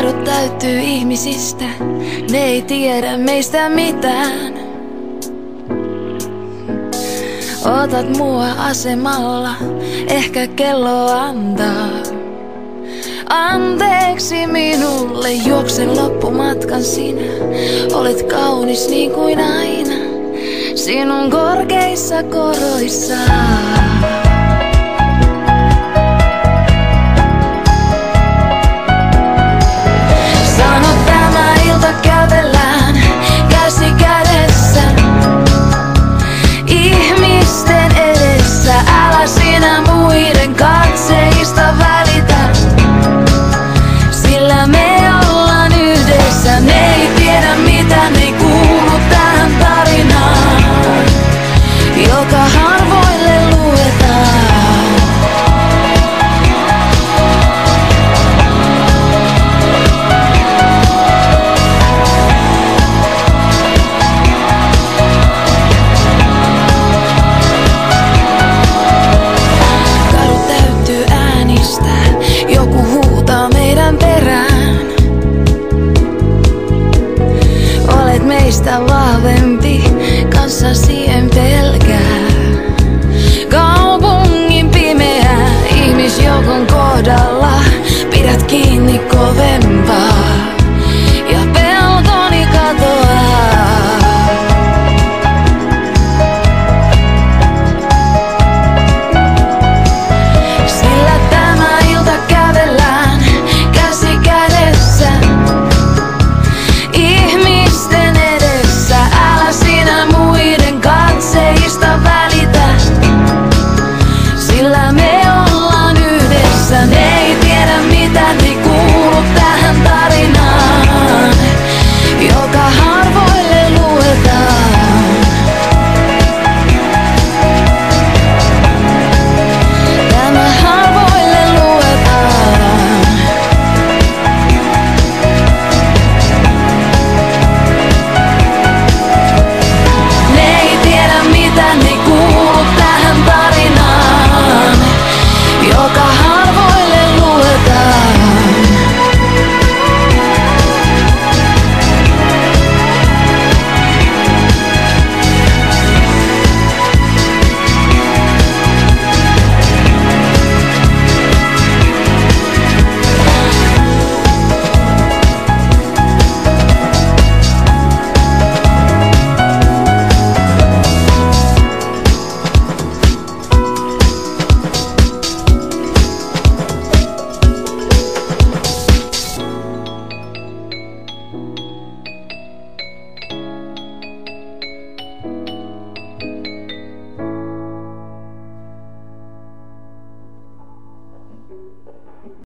Kadut täyttyy ihmisistä, ne ei tiedä meistä mitään. Otat mua asemalla, ehkä kello antaa. Anteeksi minulle, juoksen loppumatkan sinä. Olet kaunis niin kuin aina, sinun korkeissa koroissaan. Berazkin den bat.